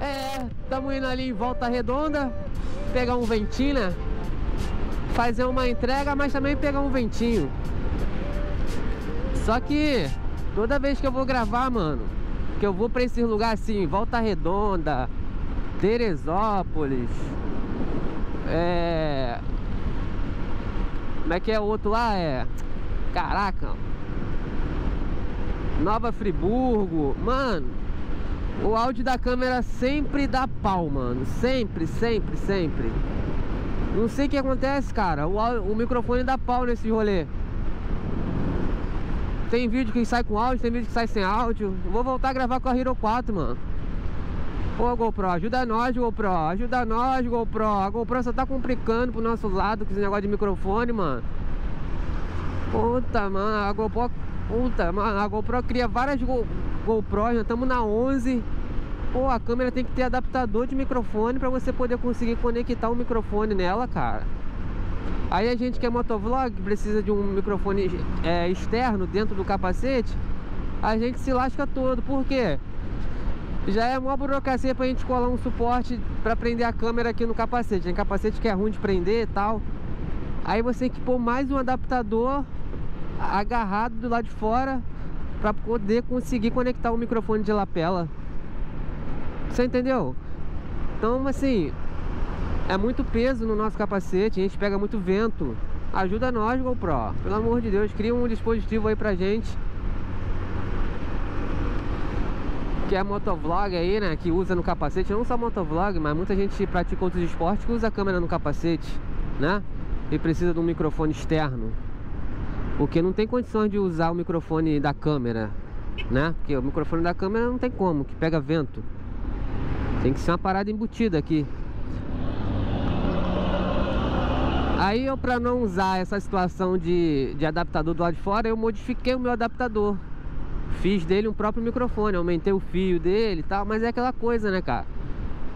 É, estamos indo ali em volta redonda, pegar um ventinho, né? Fazer uma entrega, mas também pegar um ventinho. Só que toda vez que eu vou gravar, mano, que eu vou pra esses lugares assim, Volta Redonda, Teresópolis, é... Como é que é o outro lá? É... Caraca, Nova Friburgo, mano, o áudio da câmera sempre dá pau, mano, sempre, sempre, sempre. Não sei o que acontece, cara, o, o microfone dá pau nesse rolê. Tem vídeo que sai com áudio, tem vídeo que sai sem áudio. vou voltar a gravar com a Hero 4, mano. Pô, GoPro, ajuda nós, GoPro. Ajuda nós, GoPro. A GoPro só tá complicando pro nosso lado com esse negócio de microfone, mano. Puta, mano, a GoPro... Puta, mano, a GoPro cria várias GoPro, já estamos na 11. Pô, a câmera tem que ter adaptador de microfone pra você poder conseguir conectar o microfone nela, cara. Aí a gente que é motovlog, precisa de um microfone é, externo dentro do capacete, a gente se lasca todo. Por quê? Já é uma burocracia pra gente colar um suporte pra prender a câmera aqui no capacete. Tem capacete que é ruim de prender e tal. Aí você tem que mais um adaptador agarrado do lado de fora pra poder conseguir conectar o microfone de lapela. Você entendeu? Então, assim, é muito peso no nosso capacete, a gente pega muito vento. Ajuda nós, GoPro. Pelo amor de Deus, cria um dispositivo aí pra gente. Que é motovlog aí, né? Que usa no capacete. Não só motovlog, mas muita gente pratica outros esportes que usa a câmera no capacete, né? E precisa de um microfone externo. Porque não tem condições de usar o microfone da câmera, né? Porque o microfone da câmera não tem como, que pega vento. Tem que ser uma parada embutida aqui. Aí eu para não usar essa situação de, de adaptador do lado de fora, eu modifiquei o meu adaptador. Fiz dele um próprio microfone, aumentei o fio dele e tal, mas é aquela coisa, né, cara?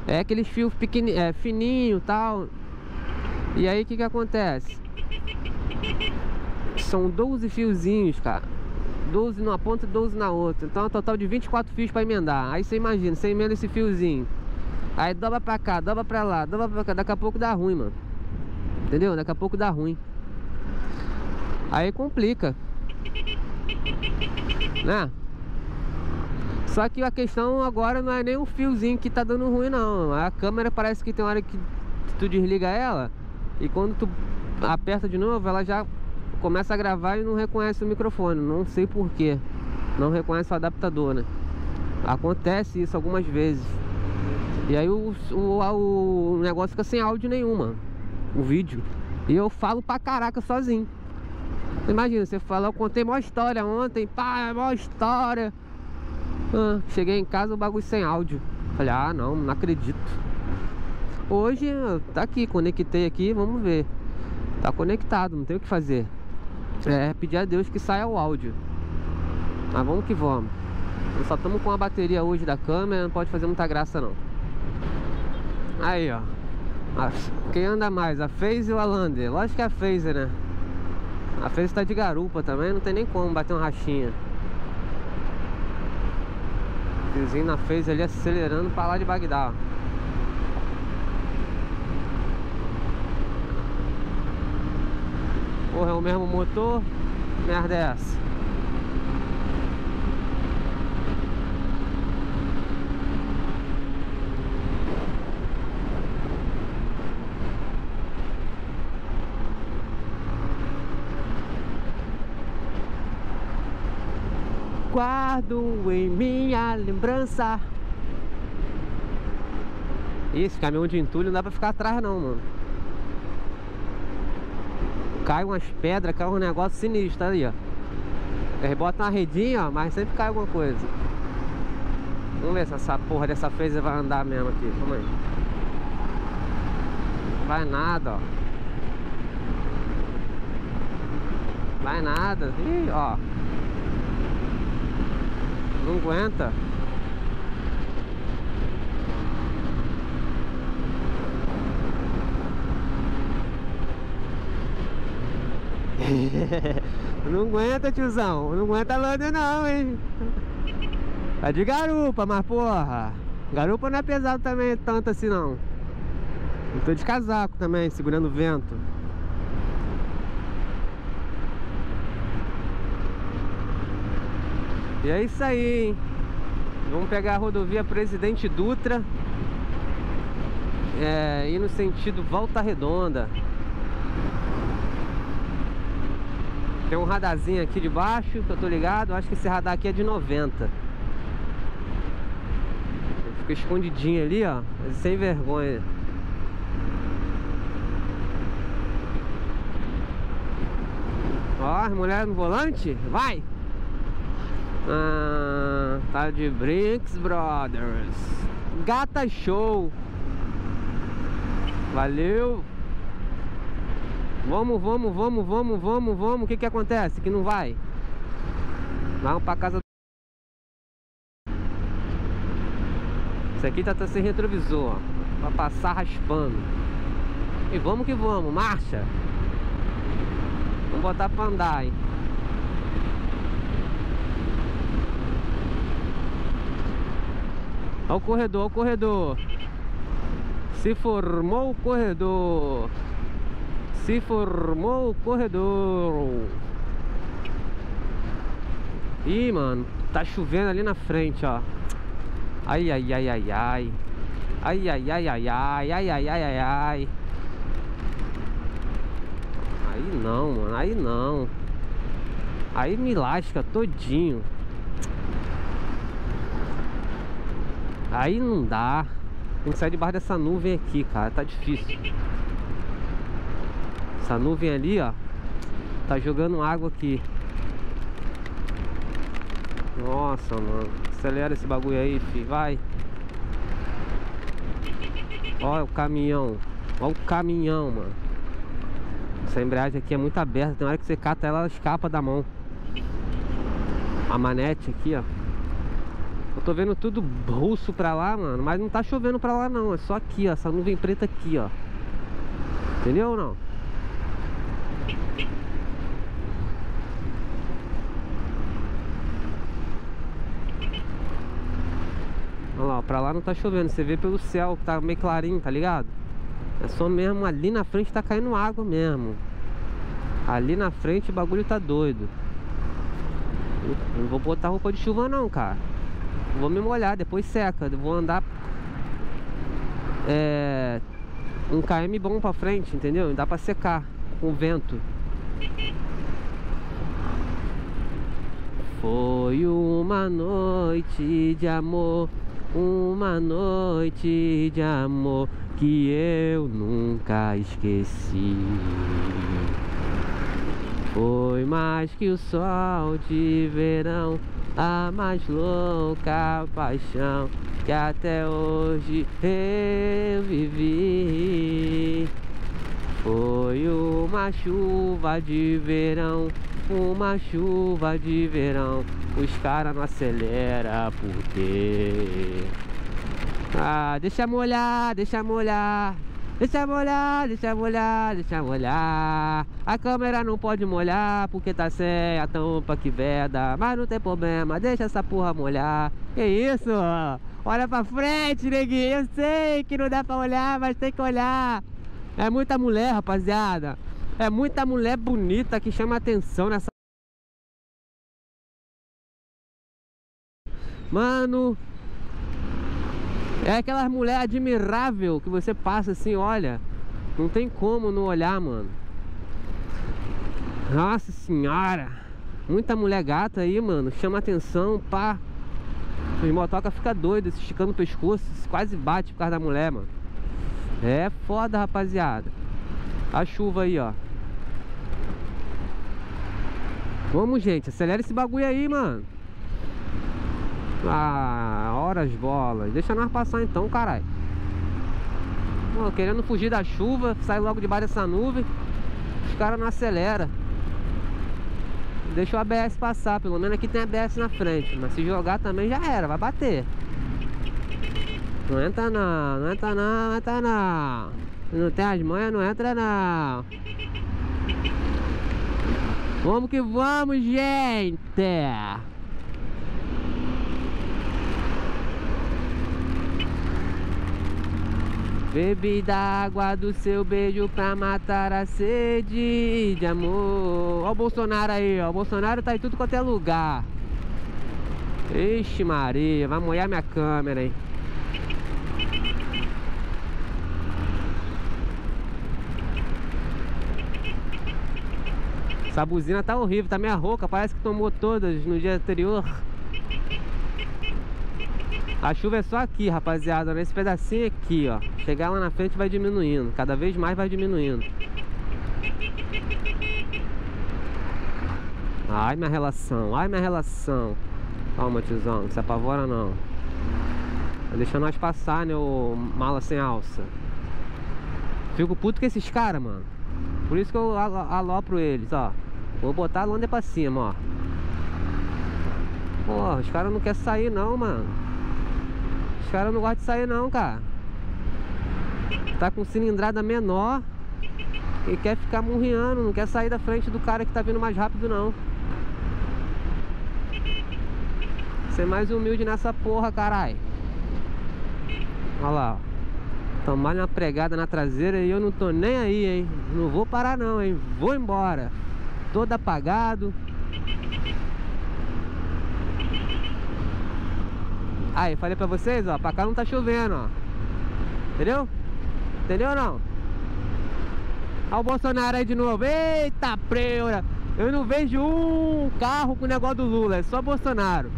É aqueles fios pequeni, é, fininho e tal. E aí o que que acontece? São 12 fiozinhos, cara. 12 numa ponta e 12 na outra. Então é um total de 24 fios para emendar. Aí você imagina, você emenda esse fiozinho. Aí dobra pra cá, dobra pra lá, dobra pra cá. Daqui a pouco dá ruim, mano. Entendeu? Daqui a pouco dá ruim. Aí complica. Né? Só que a questão agora não é nem o fiozinho que tá dando ruim não. A câmera parece que tem hora que tu desliga ela e quando tu aperta de novo, ela já começa a gravar e não reconhece o microfone. Não sei porquê. Não reconhece o adaptador, né? Acontece isso algumas vezes. E aí o, o, o negócio fica sem áudio nenhum, mano o vídeo. E eu falo pra caraca sozinho. Imagina, você fala, eu contei uma história ontem, pá, é uma história. Ah, cheguei em casa, o bagulho sem áudio. Falei, ah, não, não acredito. Hoje, tá aqui, conectei aqui, vamos ver. Tá conectado, não tem o que fazer. É, pedir a Deus que saia o áudio. Mas vamos que vamos. Nós só estamos com a bateria hoje da câmera, não pode fazer muita graça não. Aí, ó. Quem anda mais, a Phase ou a Lander? Lógico que é a Phase, né? A Phase tá de garupa também, não tem nem como bater uma rachinha Fiozinho na Phase ali acelerando pra lá de Bagdá Porra, é o mesmo motor? Merda é essa? guardo em minha lembrança Esse caminhão de entulho não dá pra ficar atrás não, mano Cai umas pedras, cai um negócio sinistro ali, ó. Eles botam uma redinha, ó, mas sempre cai alguma coisa. Vamos ver se essa porra dessa fresa vai andar mesmo aqui, calma aí. Vai nada, ó. Vai nada, Ih, ó. Não aguenta. não aguenta, tiozão. Não aguenta Lander não, hein? Tá de garupa, mas porra. Garupa não é pesado também tanto assim não. Eu tô de casaco também, segurando o vento. E é isso aí, hein? Vamos pegar a rodovia Presidente Dutra é, Ir no sentido Volta Redonda Tem um radarzinho aqui de baixo que eu tô ligado. Acho que esse radar aqui é de 90 Fica escondidinho ali, ó Sem vergonha. Ó, as mulheres no volante? Vai! Ah, tá de Brinks Brothers. Gata Show. Valeu Vamos, vamos, vamos, vamos, vamos, vamos O que que acontece? Que não vai Vamos pra casa Isso aqui tá, tá sem retrovisor Pra passar raspando E vamos que vamos, marcha Vamos botar pra andar, hein Olha o corredor, olha o corredor. Se formou o corredor. Se formou o corredor. Ih, mano, tá chovendo ali na frente, ó. Ai, ai, ai, ai, ai. Ai, ai, ai, ai, ai, ai, ai, ai, ai, ai. Aí não, mano, aí não. Aí me lasca todinho. Aí não dá. Tem que sair debaixo dessa nuvem aqui, cara. Tá difícil. Essa nuvem ali, ó. Tá jogando água aqui. Nossa, mano. Acelera esse bagulho aí, filho. Vai. Olha o caminhão. Olha o caminhão, mano. Essa embreagem aqui é muito aberta. Tem hora que você cata ela, ela escapa da mão. A manete aqui, ó. Eu tô vendo tudo russo pra lá, mano Mas não tá chovendo pra lá não É só aqui, ó Essa nuvem preta aqui, ó Entendeu ou não? Olha lá, pra lá não tá chovendo Você vê pelo céu que tá meio clarinho, tá ligado? É só mesmo ali na frente tá caindo água mesmo Ali na frente o bagulho tá doido Não vou botar roupa de chuva não, cara Vou me molhar, depois seca. Vou andar é, um km bom pra frente, entendeu? Dá pra secar com vento. Foi uma noite de amor, uma noite de amor que eu nunca esqueci. Foi mais que o sol de verão a mais louca paixão que até hoje eu vivi. Foi uma chuva de verão, uma chuva de verão. Os caras não acelera por quê? Ah, deixa molhar, deixa molhar. Deixa molhar, deixa molhar, deixa molhar A câmera não pode molhar porque tá sem a tampa que veda Mas não tem problema, deixa essa porra molhar Que isso? Olha pra frente, neguinho Eu sei que não dá pra olhar, mas tem que olhar É muita mulher, rapaziada É muita mulher bonita que chama atenção nessa Mano, é aquelas mulher admirável que você passa assim, olha Não tem como não olhar, mano. Nossa senhora Muita mulher gata aí, mano Chama atenção, pá. Os motoca fica doido, esticando o pescoço Quase bate por causa da mulher, mano. É foda, rapaziada. A chuva aí, ó. Vamos, gente, acelera esse bagulho aí, mano ah, horas bolas. Deixa nós passar então, caralho. Querendo fugir da chuva, sai logo debaixo dessa nuvem. Os caras não aceleram. Deixa o ABS passar, pelo menos aqui tem ABS na frente. Mas se jogar também já era, vai bater. Não entra não, não entra não, não entra não. Não tem as manhas, não entra não. Vamos que vamos, gente! Bebi da água do seu beijo pra matar a sede de amor. Ó o Bolsonaro aí, ó. O Bolsonaro tá em tudo quanto é lugar. Ixi Maria, vai molhar minha câmera aí. Essa buzina tá horrível, tá meia rouca, parece que tomou todas no dia anterior. A chuva é só aqui, rapaziada, nesse pedacinho aqui, ó. Chegar lá na frente vai diminuindo, cada vez mais vai diminuindo. Ai, minha relação, ai, minha relação. Calma, tiozão, não se apavora não. Vai deixar nós passar, né, o mala sem alça. Fico puto com esses caras, mano. Por isso que eu alopro eles, ó. Vou botar a lâmpada pra cima, ó. Porra, os caras não querem sair não, mano. Os caras não gostam de sair não, cara. Tá com cilindrada menor e quer ficar murriando, não quer sair da frente do cara que tá vindo mais rápido não. Ser mais humilde nessa porra, caralho. Olha lá, ó. Tomar uma pregada na traseira e eu não tô nem aí, hein? Não vou parar não, hein? Vou embora. Todo apagado. Aí, falei pra vocês, ó, pra cá não tá chovendo, ó. Entendeu? Entendeu não? Olha o Bolsonaro aí de novo. Eita preura! Eu não vejo um carro com o negócio do Lula, é só Bolsonaro.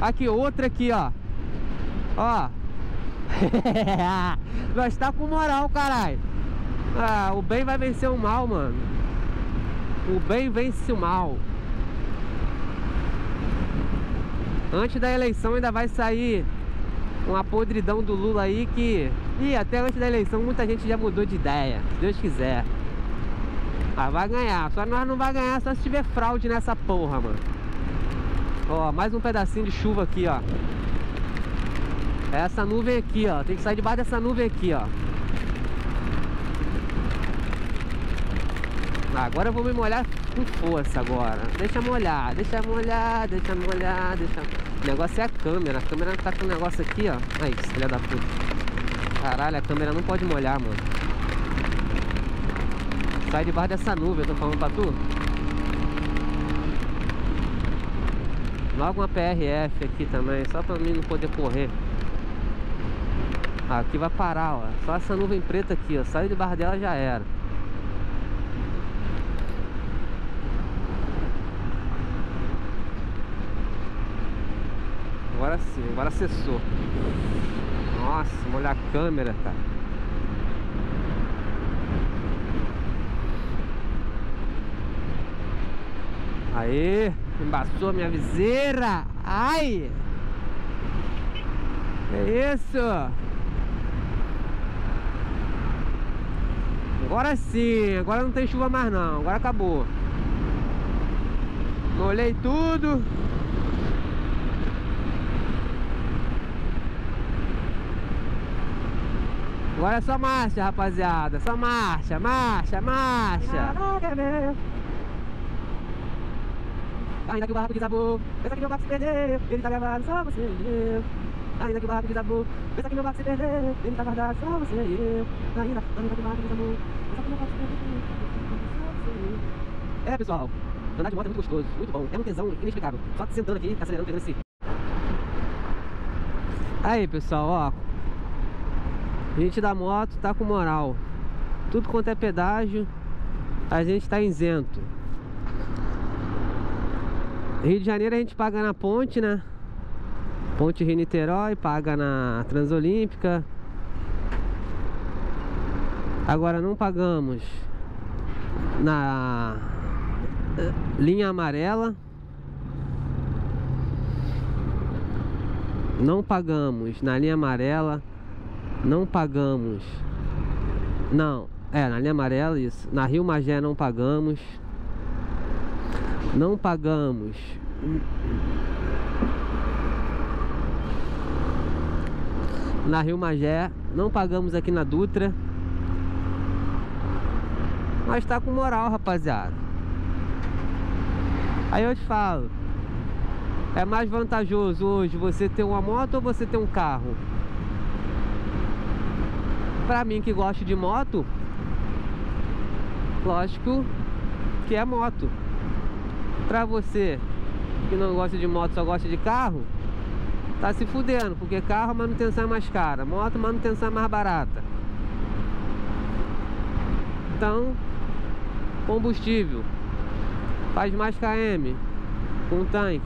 Aqui, outra aqui, ó. Ó. Nós tá com moral, caralho. Ah, o bem vai vencer o mal, mano. O bem vence o mal. Antes da eleição ainda vai sair uma podridão do Lula aí que... E até antes da eleição muita gente já mudou de ideia, se Deus quiser. Ah, vai ganhar. Só nós não vai ganhar só se tiver fraude nessa porra, mano. Ó, mais um pedacinho de chuva aqui, ó. Essa nuvem aqui, ó. Tem que sair debaixo dessa nuvem aqui, ó. Agora eu vou me molhar com força agora. Deixa molhar, deixa molhar, deixa molhar, deixa... O negócio é a câmera. A câmera tá com um negócio aqui, ó. Aí, filha da puta. Caralho, a câmera não pode molhar, mano. Sai debaixo dessa nuvem, eu tô falando pra tu. Logo uma PRF aqui também, só pra mim não poder correr. Aqui vai parar, ó. Só essa nuvem preta aqui, ó. Saiu debaixo dela já era. Agora sim, agora cessou. Nossa, molhar a câmera, cara. Aí, embaçou minha viseira. Ai! É isso! Agora sim, agora não tem chuva mais não, agora acabou. Molhei tudo. Agora é só marcha, rapaziada. Só marcha, marcha, marcha. Ainda que o barco desabou, pensa que meu barco se perdeu. Ele tá gravado, só você e eu. Ainda que o barco desabou, pensa que meu barco se perdeu. Ele tá guardado, só você e eu. Ainda, ainda que o barco desabou, pensa que meu barco se perdeu. Só você. É, pessoal, andar de moto é muito gostoso, muito bom. É um tesão inexplicável. Só sentando aqui, acelerando, pegando esse. Aí, pessoal, ó. Gente da moto tá com moral. Tudo quanto é pedágio, a gente tá isento. Rio de Janeiro a gente paga na ponte, né? Ponte Rio-Niterói, paga na Transolímpica. Agora não pagamos na eh, linha amarela. Não pagamos na linha amarela não pagamos. Não, é, na linha amarela isso. Na Rio Magé não pagamos. Não pagamos. Na Rio Magé, não pagamos aqui na Dutra. Mas tá com moral, rapaziada. Aí eu te falo. É mais vantajoso hoje você ter uma moto ou você ter um carro? Pra mim que gosta de moto, lógico que é moto. Pra você que não gosta de moto, só gosta de carro, tá se fudendo, porque carro a manutenção é mais cara, moto a manutenção é mais barata. Então, combustível, faz mais KM com tanque,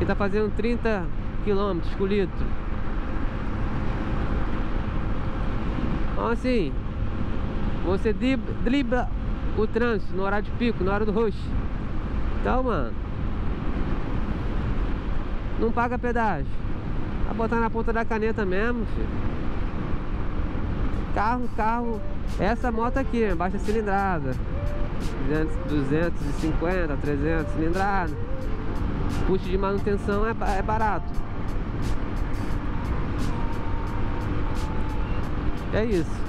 que tá fazendo 30 km por litro. Então assim, você dribla o trânsito no horário de pico, na hora do rush. Então, mano, não paga pedágio. Vai botar na ponta da caneta mesmo, filho. Carro, carro. Essa moto aqui, é baixa cilindrada. 200, 250, 300 cilindrada. Custo de manutenção é, é barato. É isso.